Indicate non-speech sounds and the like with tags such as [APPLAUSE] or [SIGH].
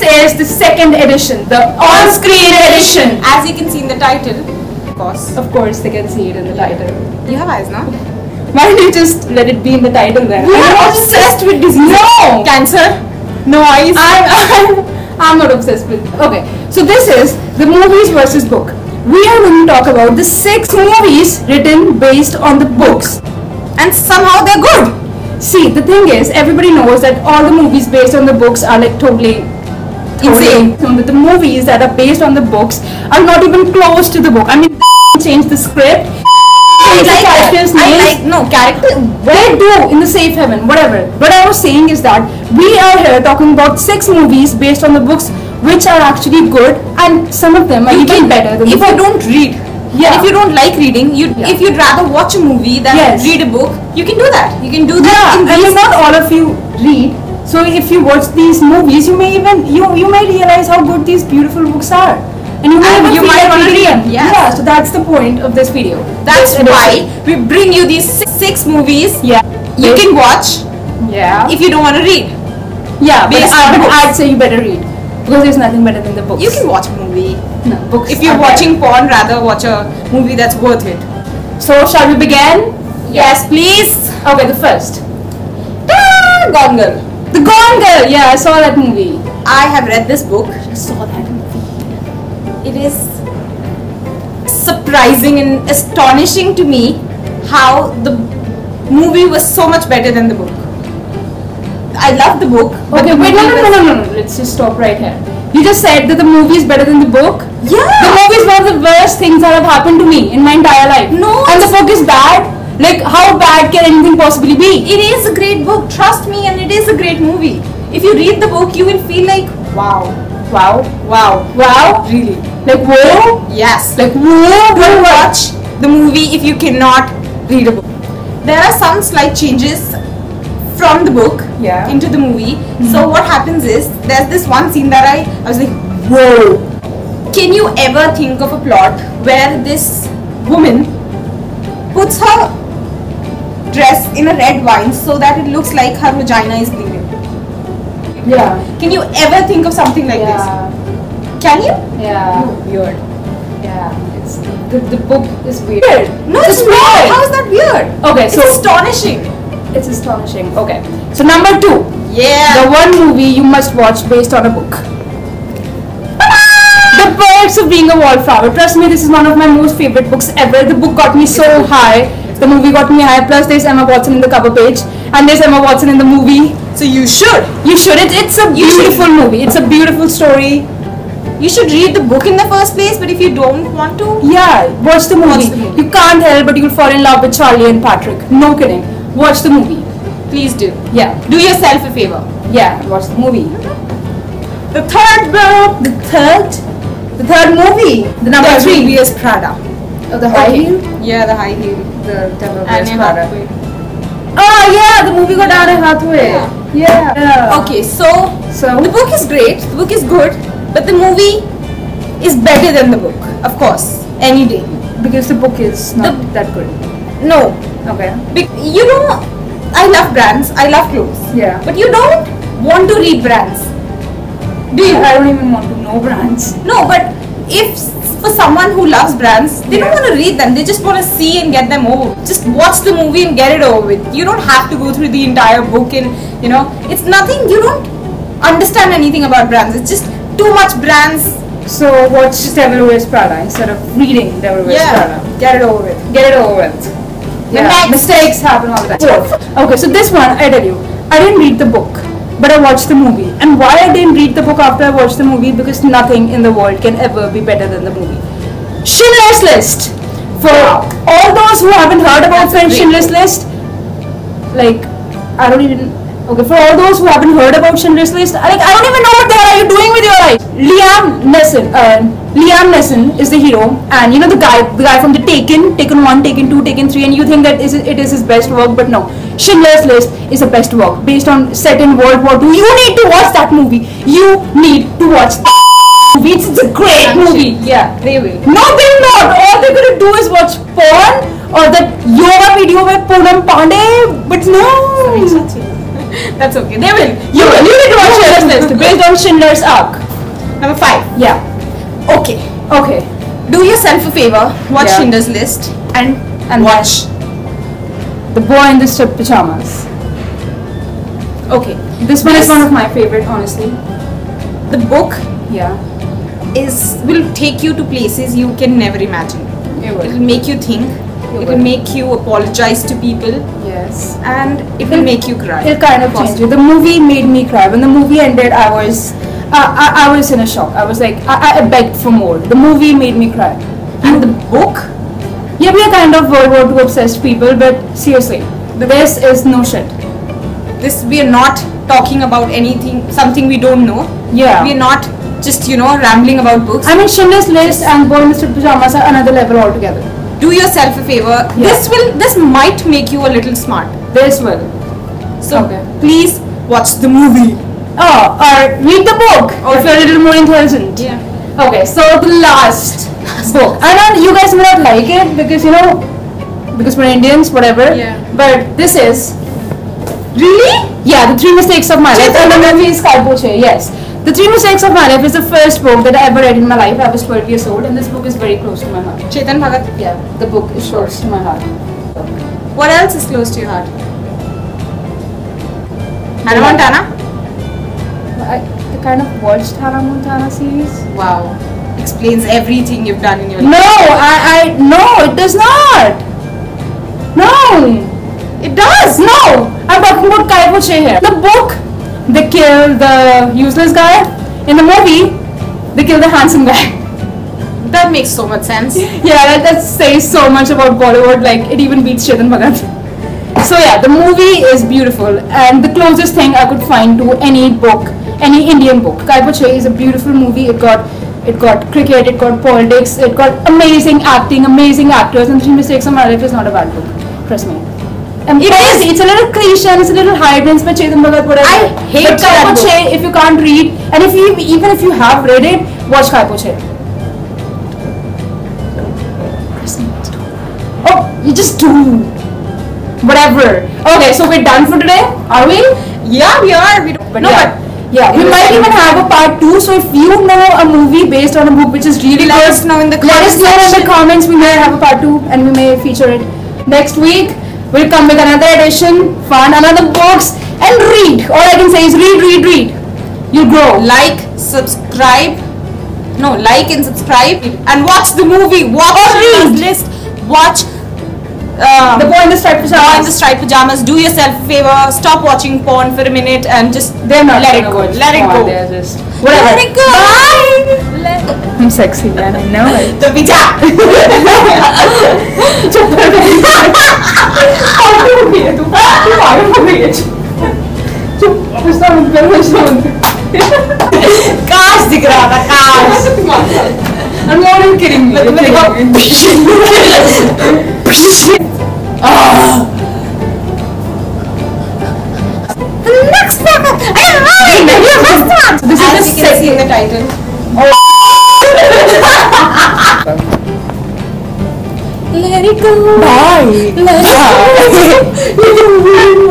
this is the second edition, the on-screen edition. As you can see in the title, of course. Of course, they can see it in the title. You have eyes now. Why don't you just let it be in the title then? You I'm are obsessed with disease. No! Cancer. No eyes. I'm, I'm, I'm not obsessed with. Okay, so this is the movies versus book. We are going to talk about the six movies written based on the books. and somehow they're good. See, the thing is, everybody knows that all the movies based on the books are like totally Insane. That the movies that are based on the books are not even close to the book. I mean, [LAUGHS] change the script. I change the like characters' that. I names. like no character. They do in the Safe Haven, whatever. What I was saying is that we are here talking about six movies based on the books, which are actually good, and some of them are You even can- better than if the you don't read. Yeah. If you don't like reading, you Yeah. if you'd rather watch a movie than Yes. read a book, you can do that. You can do that. Yeah, I not all of you read. So if you watch these movies, you may even you you may realize how good these beautiful books are, and you may And even you might wanna reading read, them. yes. Yeah. So that's the point of this video. That's This why we bring you these six, six movies. Yeah. You can watch Yeah. if you don't want to read. yeah, but, I, but I'd say you better read because there's nothing better than the books. You can watch a movie. No, books. If you're better. watching porn, rather watch a movie that's worth it. So shall we begin? Yes, please. Okay, the first. Ah, Gone Girl. The Gone Girl. Yeah, I saw that movie. I have read this book. I saw that movie. It is surprising and astonishing to me how the movie was so much better than the book. I love the book. but Okay, the wait, no, no, no, no, no, no. Let's just stop right here. You just said that the movie is better than the book. Yeah. The movie is one of the worst things that have happened to me in my entire life. No, And the book is bad. Like, how bad can anything possibly be? It is a great book. Trust me, and it is a great movie. If you read the book, you will feel like, wow, Wow. wow, Wow. really. Like, whoa. Yes. Like, whoa. Don't watch the movie if you cannot read a book. There are some slight changes from the book Yeah. into the movie. Mm-hmm. So what happens is there's this one scene that I, I was like, whoa. Can you ever think of a plot where this woman puts her dress in a red wine so that it looks like her vagina is bleeding? Yeah. Can you ever think of something like Yeah. this? Can you? Yeah. Weird. Yeah. It's, the, the book is weird. No, it's weird. weird. How is that weird? Okay, It's so astonishing. it's astonishing. Okay. So, number two. Yeah. The one movie you must watch based on a book. The Perks of Being a Wallflower. Trust me, this is one of my most favorite books ever. The book got me so high. The movie got me high. Plus, there's Emma Watson in the cover page, and there's Emma Watson in the movie. So you should. You should. It, it's a beautiful movie. It's a beautiful story. You should read the book in the first place, but if you don't want to, Yeah, watch the movie. Watch the movie. You can't help but you'll fall in love with Charlie and Patrick. No kidding. Watch the movie. please do. Yeah, Do yourself a favor. yeah. Watch the movie. The third book. The third, the third movie. The number The three. Wears Prada. Oh, the high Okay. heel. Yeah, the high heel. The devil wears Anne Prada. Hathaway. Oh yeah, the movie got Anne Hathaway. Yeah. Yeah. Okay, so So the book is great. The book is good, but the movie is better than the book. Of course, any day. because the book is not The- that good. No, Okay. Be- you know, I love brands. I love clothes. Yeah. But you don't want to read brands. Do you? I don't even want to know brands. No, but if for someone who loves brands, they don't want to read them. They just want to see and get them over. Just watch the movie and get it over with. You don't have to go through the entire book and you know, it's nothing. You don't understand anything about brands. It's just too much brands. So watch Devil Wears Prada instead of reading Devil Wears Yeah, Prada. get it over with. Get it over with. The Yeah. Mistakes happen all the time. Okay, so this one, I tell you, I didn't read the book, but I watched the movie. And why I didn't read the book after I watched the movie? Because nothing in the world can ever be better than the movie. Schindler's List. For all those who haven't heard about That's Schindler's List, like, I don't even. Okay, for all those who haven't heard about Schindler's List, like, I don't even know what the hell are you doing with your life. Liam Neeson, uh, Liam Neeson is the hero, and you know the guy, the guy from the Taken, Taken One, Taken Two, Taken Three, and you think that it is his best work, but no. Schindler's List is the best work based on set in World War Two. You need to watch that movie. You need to watch that movie. It's, it's a great movie. Yeah. They will. No, they're not. All they're gonna do is watch porn or that yoga video by Poonam Pandey. But no. [LAUGHS] That's okay. They will. You will. You need to watch Schindler's List based on Schindler's Ark. Number five. Yeah. Okay. Okay. Do yourself a favor. Watch Yeah. Schindler's List and And watch. The Boy in the Striped Pajamas. Okay. This one This- is one of my favorite, honestly. The book Yeah. is will take you to places you can never imagine. It will make you think. It It will. make you apologize to people, Yes. and it will make you cry. It kind of changed you. The movie made me cry. When the movie ended, I was, I, I, was in a shock. I was like, I, I begged for more. The movie made me cry. And the book, Yeah, we are kind of World War II obsessed people, but seriously, this is no shit. this we are not talking about anything, something we don't know. Yeah. We are not just you know rambling about books. I mean, Schindler's List and Boy Mr. Pajamas are another level altogether. Do yourself a favor. Yeah. This will this might make you a little smart. This will. So Okay. please watch the movie. Oh, or read the book Or- if you're a little more intelligent. Yeah. Okay, so the last book. I know you guys may not like it because you know, because we're Indians, whatever. Yeah. But this is Really? yeah, the Three Mistakes of My Life. The movie is Kai Po Che. Yes, the Three Mistakes of My Life is the first book that I ever read in my life. I was 12 years old, and this book is very close to my heart. Chetan Bhagat. Yeah, the book is close to my heart. What else is close to your heart? Hannah Montana. I, I kind of watched Hannah Montana series. Wow. Explains everything you've done in your life. No. I, I no, it does not. No. It does. No, I'm talking about Kai Po Che here. The book, they kill the useless guy. In the movie, they kill the handsome guy. [LAUGHS] That makes so much sense. yeah, that, that says so much about Bollywood. Like it even beats Chetan Bhagat. So yeah, the movie is beautiful and the closest thing I could find to any book, any Indian book. Kai Po Che is a beautiful movie. It got it got cricket, it got politics, it got amazing acting, amazing actors, and Three Mistakes of My Life is not a bad book. Trust me. And It is. It's a little cliche and it's a little high by Chetan Bhagat, whatever. I hate but Kai Po Che, if you can't read, and if you even if you have read it, watch Kai Po Che. Oh, you just do. Whatever. Okay, so we're done for today, are we? Yeah, we are. We don't, But no, yeah. but yeah, we might even have a part two. So if you know a movie based on a book which is really Let us know in the let us know in the comments. We may have a part two and we may feature it next week. We'll come with another edition, fun, another books, and read. All I can say is read, read, read. You'll grow. like, subscribe. No, like and subscribe and watch the movie. Watch Or read. list. Watch um, The boy in the striped Boy in the pajamas. striped pajamas. Do yourself a favor. Stop watching porn for a minute and just They're not let it gonna go. watch Let it porn, go. They're just whatever. Let it go. Bye. Let I'm sexy, man. I know it. the pizza. [LAUGHS] चुप कर दे पागल हो गई है तू तू पागल हो गई है चुप गुस्सा मत कर गुस्सा मत कर काश [LAUGHS] दिख रहा था काश I'm not even kidding. me, ik look. [LAUGHS] Ah. The next one. I am running. The next. This is As the in the title. Oh. [LAUGHS] Go. Bye. Go. [LAUGHS]